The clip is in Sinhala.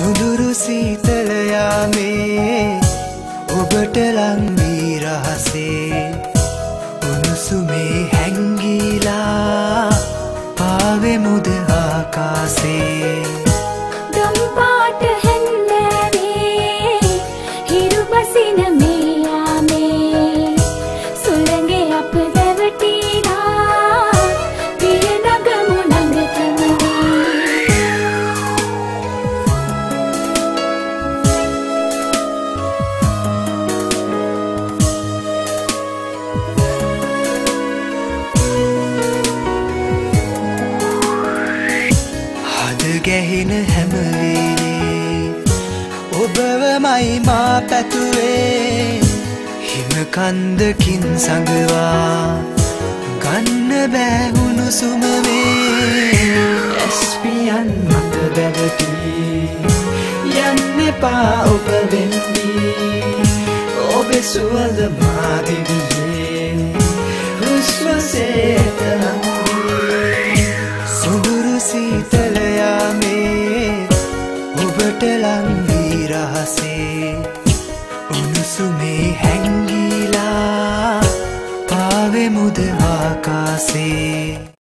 සුඳුරු සීතලයාමේ ඔබට ලංවී රහසේ. උණුසුමේ හැංගීලා පාවෙමුද ආකාසේ ගැහෙන හැමවේලේ ඔබවමයි මා පැතුවේ. හිමකන්දකින් සඟවා ගන්න බෑහුණු සුමවේ ඇස්පියන් මත දැවටී යන්න එපා ඔබ වෙන්දී ඔබෙ සුවඳ මාදිවියේ සුදුරු සීතලයාමේ ඔබට ලංවී රහසේ. උණුසුමේ හැංගීලා පාවෙමුද ආකාසේ